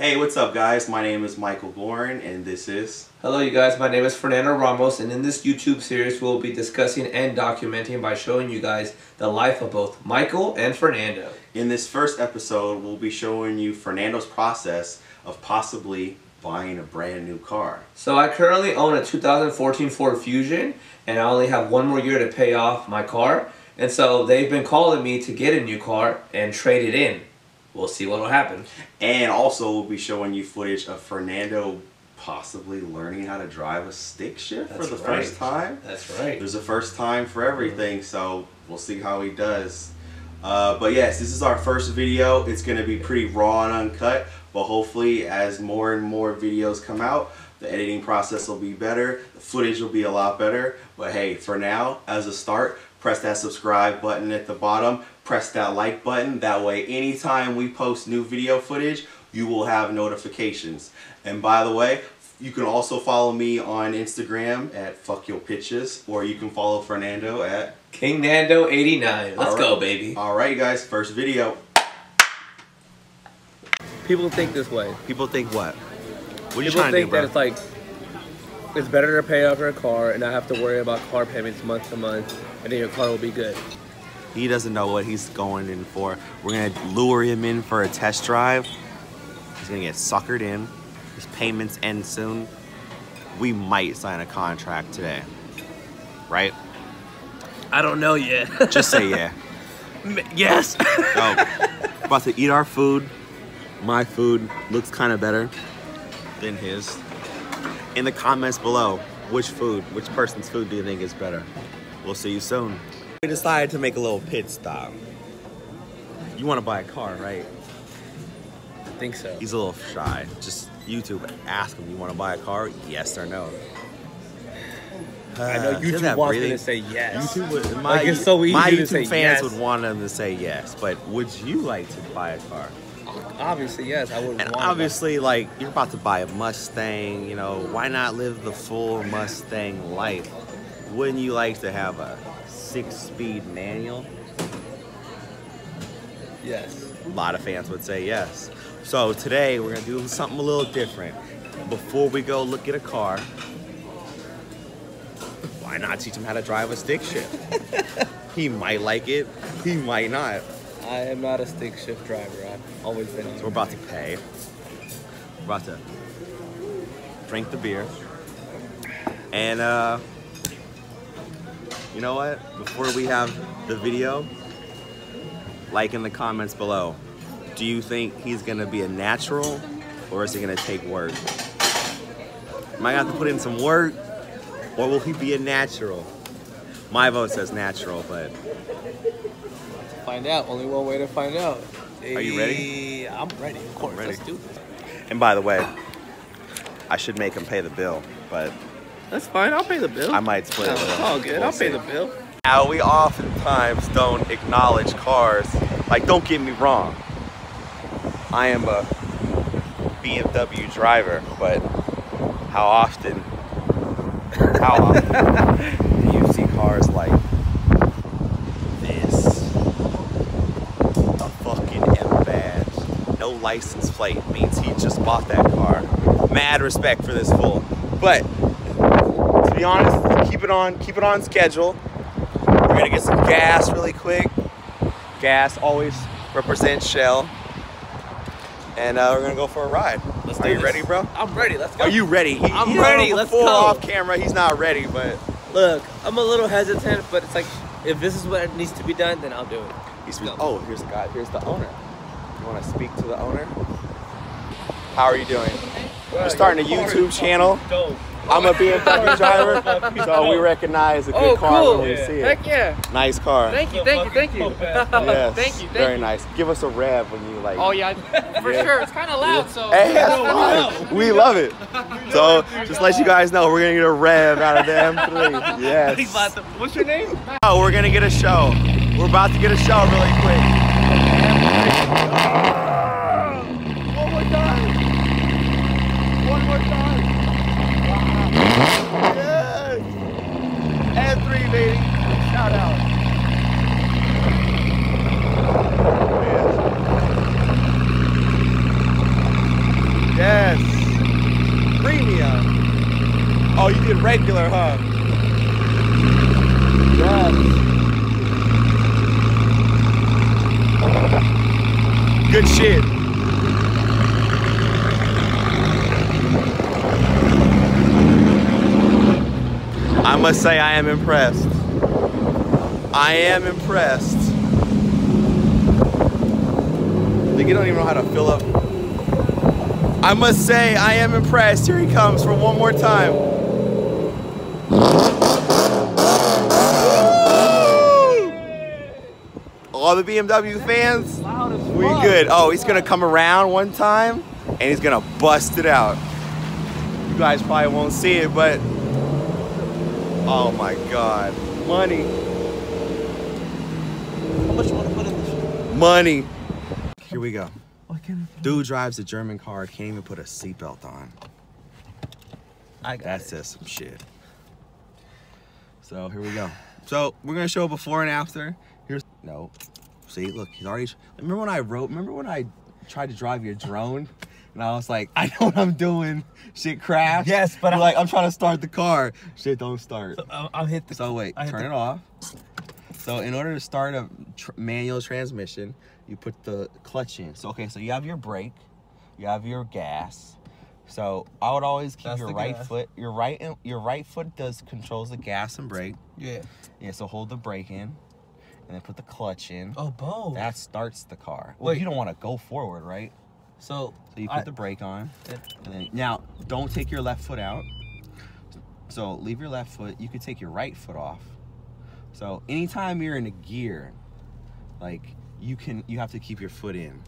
Hey, what's up, guys? My name is Michael Gorin, and this is. Hello, you guys. My name is Fernando Ramos, and in this YouTube series, we'll be discussing and documenting by showing you guys the life of both Michael and Fernando. In this first episode, we'll be showing you Fernando's process of possibly buying a brand new car. So, I currently own a 2014 Ford Fusion, and I only have one more year to pay off my car. And so, they've been calling me to get a new car and trade it in. We'll see what will happen. And also, we'll be showing you footage of Fernando possibly learning how to drive a stick shift That's for the right. first time. That's right. There's a first time for everything, so we'll see how he does. Uh, but yes, this is our first video. It's going to be pretty raw and uncut, but hopefully as more and more videos come out, the editing process will be better, the footage will be a lot better. But hey, for now, as a start, press that subscribe button at the bottom, press that like button. That way, anytime we post new video footage, you will have notifications. And by the way, you can also follow me on Instagram at Fuck Your Pitches, or you can follow Fernando at. King Nando 89. Let's All go, baby. All right, guys, first video. People think this way. People think what? What are you People trying think to do, that it's like it's better to pay off your car and not have to worry about car payments month to month, and then your car will be good. He doesn't know what he's going in for. We're gonna lure him in for a test drive. He's gonna get suckered in. His payments end soon. We might sign a contract today, right? I don't know yet. Just say yeah. yes. Oh, about to eat our food. My food looks kind of better than his. In the comments below, which food, which person's food do you think is better? We'll see you soon. We decided to make a little pit stop. You want to buy a car, right? I think so. He's a little shy. Just YouTube, ask him, you want to buy a car? Yes or no? I know Uh, YouTube wants me breathing? to say yes. YouTube would, my, Like, it's so easy my to YouTube say fans yes. would want them to say yes, but would you like to buy a car? Obviously, yes. I would And obviously, like you're about to buy a Mustang, you know, why not live the full Mustang life? Wouldn't you like to have a six-speed manual? Yes. A lot of fans would say yes. So today we're gonna do something a little different. Before we go look at a car, why not teach him how to drive a stick shift? he might like it, he might not. I am not a stick shift driver. Always been. So we're about to pay. We're about to drink the beer. And uh you know what? Before we have the video, like in the comments below. Do you think he's gonna be a natural or is he gonna take work? Am I gonna have to put in some work or will he be a natural? My vote says natural, but Find out. Only one way to find out. Are you ready? I'm ready. Of course. ready. Let's do this. and by the way, I should make him pay the bill, but That's fine. I'll pay the bill. I might split it. with him. Oh, good. We'll I'll pay the bill. Now, we oftentimes don't acknowledge cars. Like, don't get me wrong. I am a BMW driver, but how often, how often do you see cars like this? A fucking M badge. No license plate means he just bought that car. Mad respect for this fool. But to be honest, keep it on, keep it on schedule. We're gonna get some gas really quick. Gas always represents Shell. And uh, we're gonna go for a ride. Let's Are you this. ready, bro? I'm ready. Let's go. Are you ready? He, I'm he ready, let's go. Off camera, he's not ready, but Look, I'm a little hesitant, but it's like if this is what needs to be done, then I'll do it. he's. Oh, here's the guy. Here's the owner. You want to speak to the owner? How are you doing? We're starting a YouTube channel. I'm a BMW driver, so we recognize a good Oh, car cool. when we see it. Heck yeah. Nice car. Thank you, thank you, thank you. Yes. thank you, thank Very you. nice. Give us a rev when you like. Oh yeah, for Yeah. sure. It's kind of loud, so. Hey, that's fine. We love it. So just let you guys know, we're gonna get a rev out of the M3. Yes. What's your name? Oh, we're gonna get a show. We're about to get a show really quick. One more time. One more time. Yes. And three, baby. Shout out. Oh, you did regular, huh? Good shit. I must say I am impressed. I am impressed. Like you don't even know how to fill up. I must say I am impressed. Here he comes for one more time. All the BMW fans, we good. Oh, he's gonna come around one time and he's gonna bust it out. You guys probably won't see it, but oh my god, money, How much you want to put in this? money. Here we go. Oh, Dude drives a German car, can't even put a seatbelt on. I got That says some shit. So here we go. So we're gonna show before and after. Here's no. See, look, he's already. Remember when I wrote? Remember when I tried to drive your drone? And I was like, I know what I'm doing. Shit crashed. Yes, but You're I- like, I'm trying to start the car. Shit don't start. I'll, I'll hit the. So wait, turn it off. So in order to start a tr- manual transmission, you put the clutch in. So okay, so you have your brake, you have your gas. So I would always keep That's your right gas. foot. Your right your right foot does controls the gas and brake. Yeah. Yeah, so hold the brake in, and then put the clutch in. Oh, both. That starts the car. Well, Wait. you don't want to go forward, right? so. So you put I- the brake on, Yeah. and then now don't take your left foot out. So leave your left foot. You could take your right foot off. So anytime you're in a gear, like you can, you have to keep your foot in.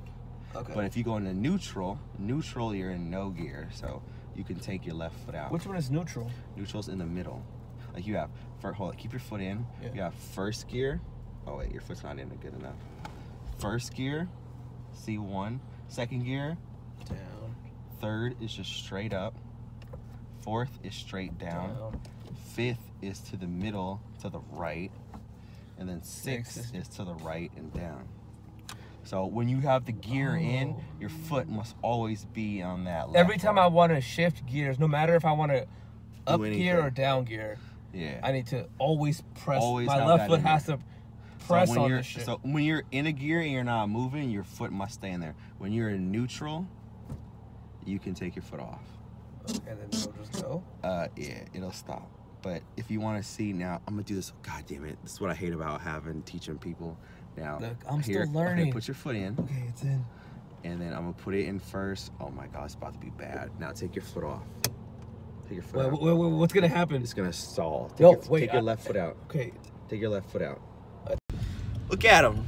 Okay. But if you go into neutral, neutral you're in no gear, so you can take your left foot out. Which one is neutral? Neutral's in the middle. Like you have, for, hold it, keep your foot in. Yeah. You have first gear. Oh wait, your foot's not in it good enough. First gear, C1. Second gear, Down. Third is just straight up. Fourth is straight down. Down. Fifth is to the middle to the right. And then sixth Six is to the right and down. So when you have the gear in, Oh. your foot must always be on that left Every time I want to shift gears, no matter if I want to up gear or down gear, Yeah. I need to always press. Always my left foot has there. to So press when on you're, this shit. So when you're in a gear and you're not moving, your foot must stay in there. When you're in neutral, you can take your foot off. and then it'll just go. Uh, yeah, it'll stop. But if you want to see now, I'm gonna do this. God damn it! This is what I hate about having teaching people. Now, Look, I'm still here- okay, learning. put your foot in, Okay, it's in. and then I'm gonna put it in first. Oh my god, it's about to be bad. Now take your foot off. Take your foot Wait, out. wait, wait, what's gonna happen? It's gonna stall. Take, Yo, your, wait, take your I- left foot out. Okay. Take your left foot out. Uh, Look at him.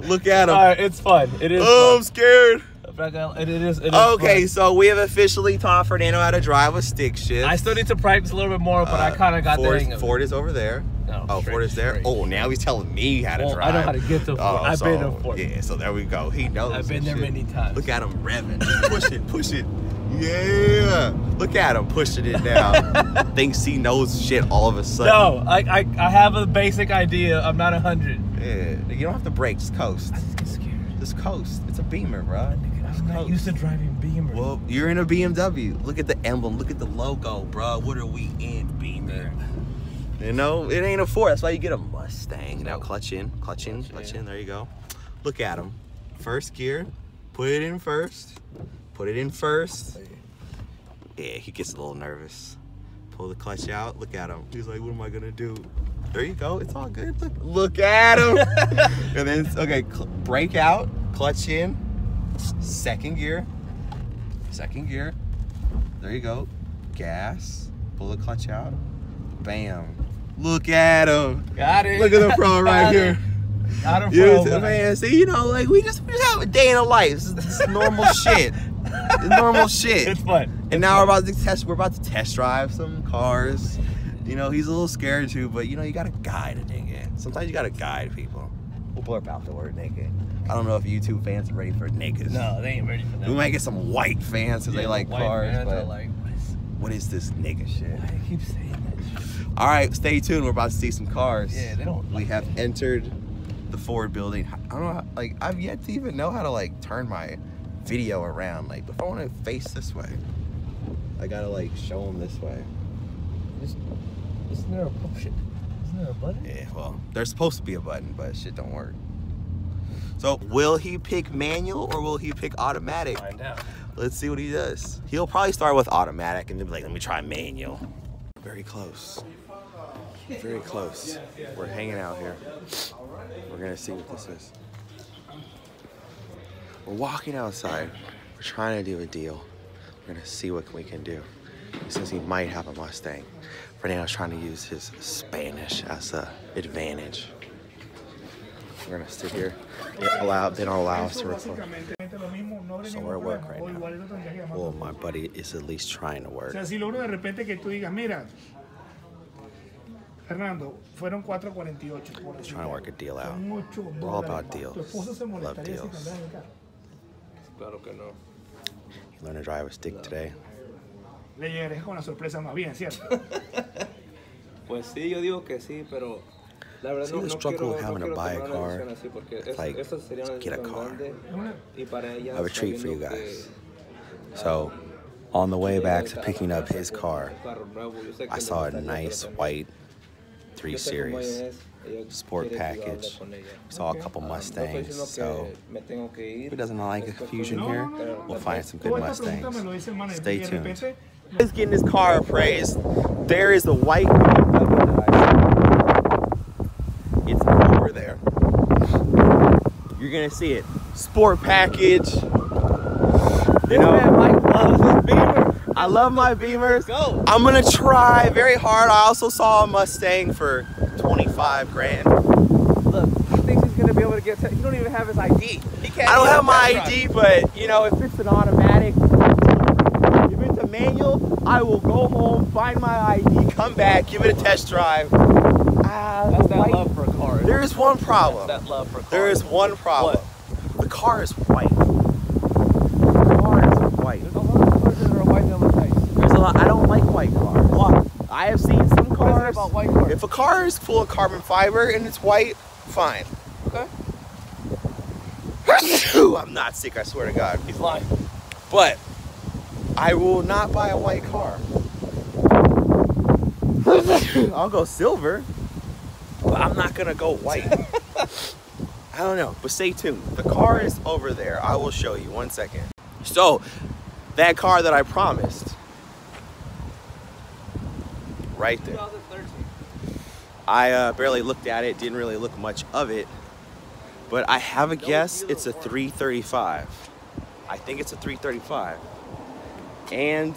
Look at him. All right, it's fun. It is. Oh, I'm scared. fun. It is. It is Okay, fun. so we have officially taught Fernando how to drive a stick shift. I still need to practice a little bit more, but I Uh, kind of got Ford, the hang of Ford is over there. No, Oh, straight, Ford is there. straight. Oh, now he's telling me how to Well, I know how to get to Ford. I've so, been to Ford. Yeah, so there we go. He knows. I've been there shit. many times. Look at him revving. Push it, push it. Yeah. Look at him pushing it down. Thinks he knows shit all of a sudden. No, I, I I have a basic idea. I'm not a hundred. Yeah. You don't have to brake. Just coast. I just get scared. Just coast. It's a Beamer, bro. I'm not used to driving Beamer. Well, you're in a BMW. Look at the emblem. Look at the logo, bro. What are we in, Beamer? You know, it ain't a Ford. That's why you get a Mustang. Now clutch in, clutch in, Clutch in. in. There you go. Look at him. First gear. Put it in first. Put it in first. Oh, yeah, he gets a little nervous. Pull the clutch out. Look at him. He's like, what am I gonna do? There you go. It's all good. Look, look at him. and then okay, brake out, clutch in, second gear, second gear. There you go. Gas. Pull the clutch out. Bam. Look at him. Got it. Look at the pro right here. Got it, You bro. man, see, you know, like we just we just have a day in a life. This is, normal shit. It's normal shit. It's fun. And now we're about to test. We're about to test drive some cars. You know, he's a little scared too, but you know, you gotta guide a nigga. Sometimes you gotta guide people. We'll blurb out the word nigga. I don't know if YouTube fans are ready for niggas. No, they ain't ready for that. We might get some white fans because Yeah, they like white cars, fans are but like, what is- what is this nigga shit? why do you keep saying that shit? All right, stay tuned. We're about to see some cars. Yeah, they don't We like have it. entered the Ford building. I don't know, how, like I've yet to even know how to like turn my video around. Like, if I want to face this way, I gotta like show him this way. Isn't there a oh shit? Isn't there a button? Yeah, well, there's supposed to be a button, but shit don't work. So, will he pick manual or will he pick automatic? Find out. Let's see what he does. He'll probably start with automatic and then be like, let me try manual. Very close. Very close. We're hanging out here. We're gonna see what this is. We're walking outside. We're trying to do a deal. We're gonna see what we can do. He says he might have a Mustang. Fernando's trying to use his Spanish as a advantage. We're gonna sit here. They, allow, they don't allow us to record. So we're at work right now. Well, my buddy is at least trying to work. sea, si logro de repente que tú digas, mira, Fernando, fueron 4.48 por Trying to work a deal out. We're all about deals. Tu esposo se Love deals. cambias. Claro que no. He learned to drive a stick today. Le llegarías con la sorpresa más bien, ¿cierto? Pues sí, yo digo que sí, pero la verdad See no, the no quiero, of no having to quiero buy a tomar una car? decisión así porque It's like, esta sería una get a decisión car. grande y para ella I have a treat for you guys. que- So, on the way back to picking up his car, un carro nuevo, yo sé que I saw a nice white 3 yo sé cómo ella Series sport quiere que yo hable package. Saw a couple Ah, no estoy Mustangs, so que me tengo que ir. who doesn't like a Después Fusion here? no, no, no. We'll find some good Toda esta pregunta Mustangs. me lo dice el manager. Stay tuned. He's getting his car appraised. There is the white It's over there. You're gonna see it. Sport package. You know, I love my Beamers. Go. I'm gonna try very hard. I also saw a Mustang for 25 grand. Look, he thinks he's gonna be able to get. He don't even have his ID. He can't. I don't have my. ID, but you know, if it's an automatic, if it's a manual, I will go home, find my ID, come back, give it a test drive. Ah, That's that white- love for a car. There is one problem. That love for a car. There is one problem. The car is white. The car is white. There's a lot of cars that are white that look nice. There's a lot. I don't like white cars. Why? I have seen some What cars. about white cars? If a car is full of carbon fiber and it's white, fine. Okay. I'm not sick, I swear to God. He's lying. But I will not buy a white car. I'll go silver, but I'm not gonna go white. I don't know, but stay tuned. The car is over there. I will show you one second. So, that car that I promised, right there. 2013. I uh, barely looked at it, didn't really look much of it, but I have a guess it's a 335. I think it's a 335. And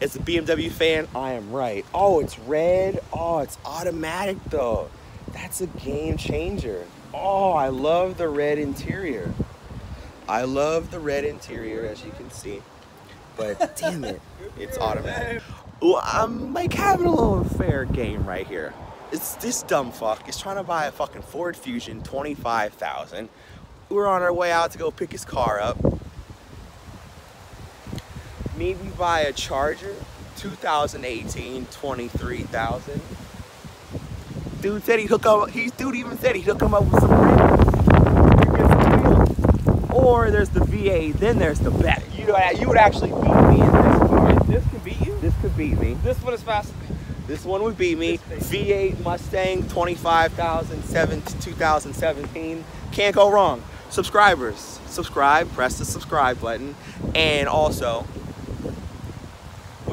as a BMW fan, I am right. Oh, it's red. Oh, it's automatic though. That's a game changer. Oh, I love the red interior. I love the red interior, as you can see. But damn it, it's automatic. Well, I'm like having a little fair game right here. It's this dumb fuck is trying to buy a fucking Ford Fusion 25,000. We're on our way out to go pick his car up. Maybe buy a Charger 2018 23,000. Dude said he'd hook up. He dude even said he'd hook him up with some rims. You get some wheels. Or there's the V8. Then there's the bet. You know, you would actually beat me in this car. This could beat you. This could beat me. This one is faster. This one would beat me. V8 Mustang 25,007 to 2017. Can't go wrong. Subscribers, subscribe, press the subscribe button. And also,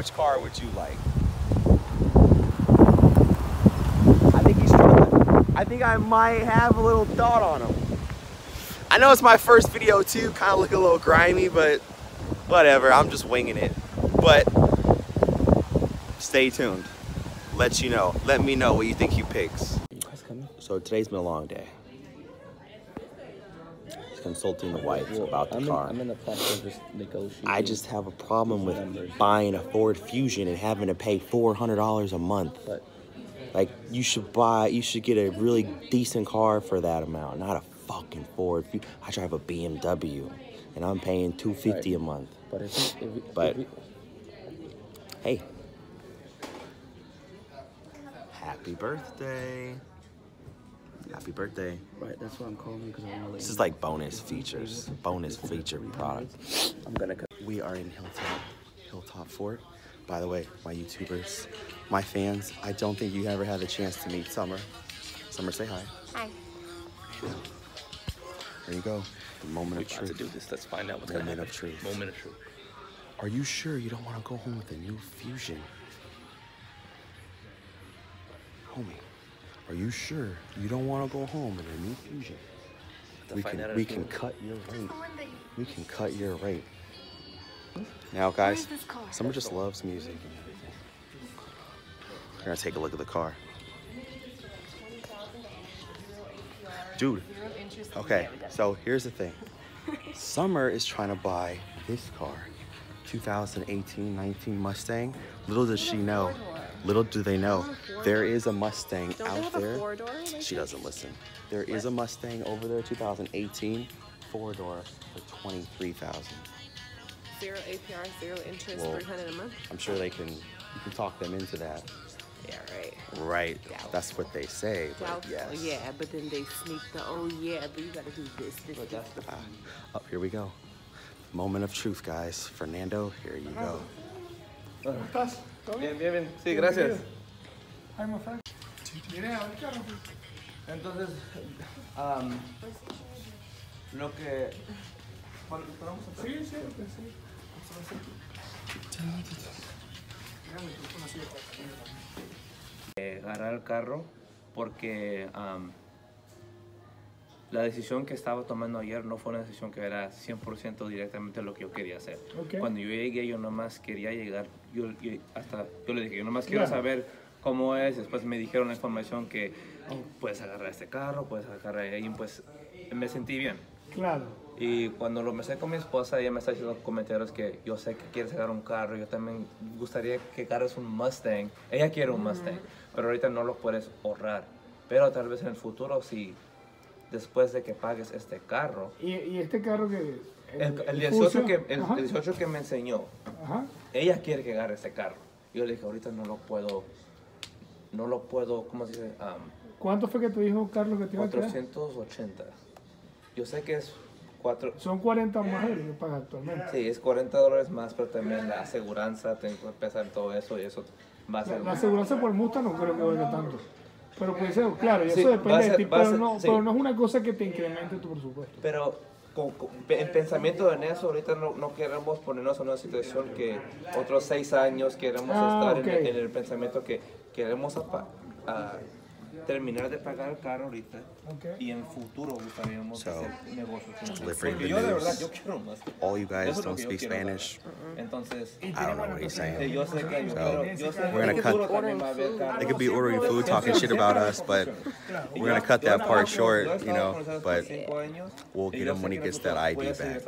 which car would you like? I think he's struggling. I think I might have a little thought on him. I know it's my first video too, kind of look a little grimy, but whatever, I'm just winging it. But stay tuned. Let you know. Let me know what you think he picks. So today's been a long day. Consulting the wife about the I'm car. In, I'm in the process of just negotiating. I just have a problem with Numbers. buying a Ford Fusion and having to pay four hundred dollars a month. But Like you should buy, you should get a really decent car for that amount, not a fucking Ford. I drive a BMW, and I'm paying two fifty a month. but if if But- if we, Hey, happy birthday! Happy birthday. Right, that's what I'm calling you because I want to This is like bonus features, bonus feature product. I'm gonna. cut. We are in Hilltop, Hilltop Ford. By the way, my YouTubers, my fans, I don't think you ever had the chance to meet Summer. Summer, say hi. Hi. There you go. The moment of About to do this. Let's find out what's Moment gonna of happen. truth. Moment of truth. Are you sure you don't want to go home with a new fusion? Homie, are you sure you don't want to go home in a new fusion? We find out can, we you- can cut your rate. One that you- We can cut your rate. Now, guys, Where's? Summer just loves music and everything. We're gonna take a look at the car. Dude, okay, so here's the thing. Summer is trying to buy this car, 2018-19 Mustang. Little does she know, little do they know, there is a Mustang Don't they out have a there. four-door like She doesn't listen. There is a Mustang over there, 2018 four door for 23,000. Zero APR, zero interest, Whoa. 300 a month. I'm sure they can you can talk them into that. Yeah, right. Right. Doubtful. That's what they say. But yes. yeah, but then they sneak the, oh yeah, but you gotta do this, this, this. Ah, oh, here we go. Moment of truth, guys. Fernando, here you go. ¿Cómo estás? ¿Todo Bien, bien? bien, bien. Sí, gracias. Hi, my friend. ¿Vienes a ver carro? Entonces, am, lo que. ¿cuándo- cuándo vamos a Sí, sí, pues sí. Déjame, tú con así de cuatro. eh, agarrar el carro porque am, la decisión que estaba tomando ayer no fue una decisión que era 100% directamente lo que yo quería hacer. Ok. Cuando yo llegué, yo nomás quería llegar, yo, yo- hasta yo le dije, yo nomás quiero Claro. saber cómo es. Después me dijeron la información que oh, puedes agarrar este carro, puedes agarrar ahí, pues me sentí bien. Claro. Y cuando lo empecé con mi esposa, ella me está haciendo comentarios que yo sé que quieres sacar un carro, yo también gustaría que agarres un Mustang. Ella quiere un Mustang, pero ahorita no lo puedes ahorrar. Pero tal vez en el futuro, si después de que pagues este carro, ¿Y, y este carro que el, el 18, Fusion? que, el, Ajá. 18 que me enseñó, Ajá. ella quiere que agarre este carro. Yo le dije, ahorita no lo puedo, no lo puedo, ¿cómo se dice? Am, ¿Cuánto fue que te dijo Carlos que te iba a quedar? 480. Yo sé que es 4, Son 40 más lo que pagas actualmente. Sí, es 40 dólares más, pero también la aseguranza, tengo que empezar todo eso y eso va a La, ser... la aseguranza por multa no creo que valga tanto. Pero puede ser, claro, y eso depende de ti, pero ser- no, sí. pero no es una cosa que te incremente tu presupuesto. Pero con, con- en pensamiento en eso, ahorita no, no queremos ponernos en una situación que otros seis años queremos Ah, estar en el- ok. en, el pensamiento que queremos a terminar de pagar el carro ahorita Ok. y en futuro gustaríamos So, hacer negocios delivering the yo de verdad, yo quiero más. All you guys Eso es lo don't speak Spanish. ¿verdad? Entonces... Y I tiene don't know what he's saying. Yo sé que, So, pero yo sé We're gonna cut- futuro también va a haber carros. They could be ordering food, talking shit about us, but we're gonna cut that part short, you know. But we'll get him when he gets that ID back.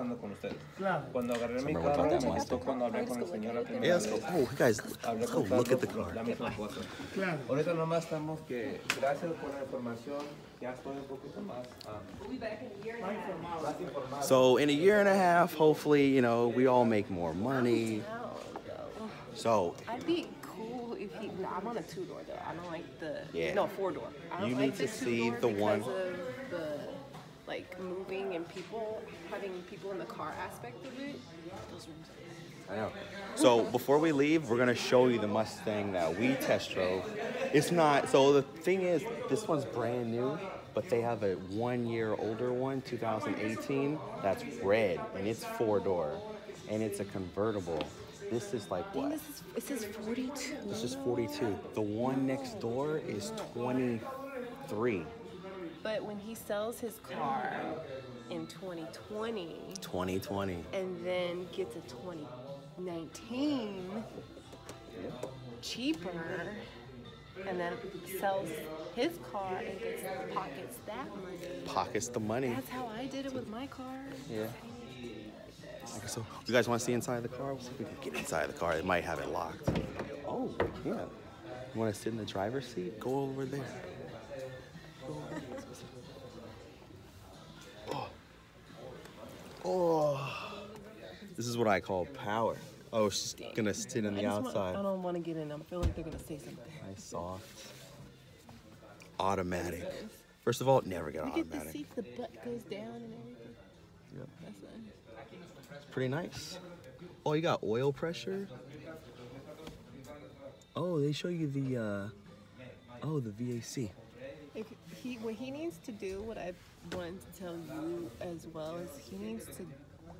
Cuando agarré mi carro, on that me one. gustó cuando hablé con la primera Yeah, let's vez. go. Oh, guys, let's go look at the Carlos, car. La misma cosa. Claro. Ahorita nomás estamos que, gracias por la información, ya estoy un poquito más, ah, más informado. So in a year and a half, hopefully, you know, we all make more money. So I'd be cool if he. No, I'm on a two door though. I don't like the. Yeah. No, four door. I don't You like need to the see two-door the one- because of the like moving and people having people in the car aspect of it. Those rooms. I know. So before we leave, we're gonna show you the Mustang that we test drove. It's not. So the thing is, this one's brand new, but they have a one-year older one, 2018, that's red and it's four-door, and it's a convertible. This is like what? this is it says 42. This is 42. The one next door is 23. But when he sells his car in 2020 2020. and then gets a 2019 cheaper and then sells his car and gets pockets that money. Pockets the money. That's how I did it with my car. Yeah. Okay, so you guys want to see inside the car? We'll see if we can get inside the car. It might have it locked. Oh, yeah. You want to sit in the driver's seat? Go over there. Oh. Oh. This is what I call power. Oh, she's gonna sit on the I just want- outside. I don't want to get in. I feel like they're gonna say something. Nice soft. Automatic. First of all, never get You get to automatic. see if the butt goes down and everything. Yep. That's nice. Pretty nice. Oh, you got oil pressure. Oh, they show you the. uh Oh, the VAC. If he, what he needs to do, what I wanted to tell you as well, is he needs to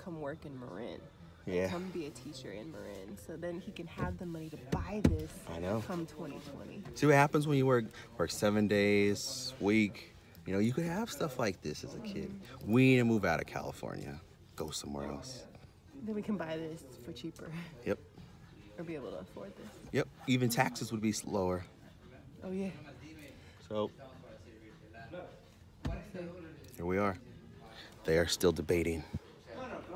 come work in Marin. Yeah. Come be a teacher in Marin, so then he can have the money to buy this. I know. Come 2020. See what happens when you work work seven days week. You know, you could have stuff like this as a kid. We need to move out of California, go somewhere else. Then we can buy this for cheaper, Yep, or be able to afford this. yep. Even taxes would be lower. Oh yeah. So here we are. They are still debating.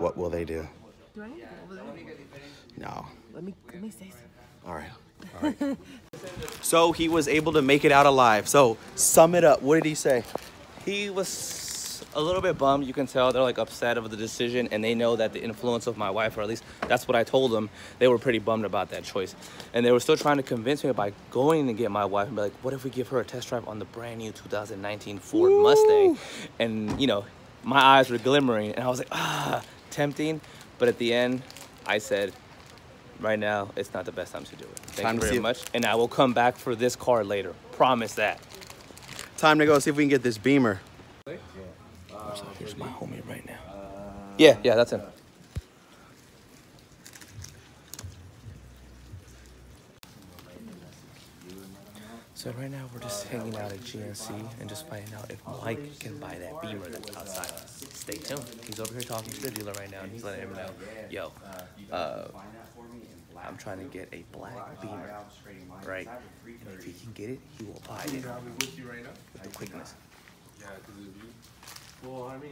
What will they do? Do I need to go over there? No. Let me let me say something. All right. All right. so he was able to make it out alive. So sum it up. What did he say? He was a little bit bummed. You can tell they're like upset of the decision, and they know that the influence of my wife, or at least that's what I told them. They were pretty bummed about that choice, and they were still trying to convince me by going to get my wife and be like, "What if we give her a test drive on the brand new 2019 Ford Mustang?" And you know, my eyes were glimmering, and I was like, "Ah, tempting," but at the end, I said. Right now, it's not the best time to do it. Thank Time you very much, and I will come back for this car later. Promise that. Time to go see if we can get this Beamer. Here's my homie right now. Yeah, yeah, that's him. So right now we're just hanging out at GNC and just finding out if Mike can buy that Beamer that's outside. Stay tuned. He's over here talking to the dealer right now and he's letting him know, yo, uh, I'm trying to get a black Beamer, right? And if he can get it, he will buy it with the quickness. Yeah, because if you, well, I mean.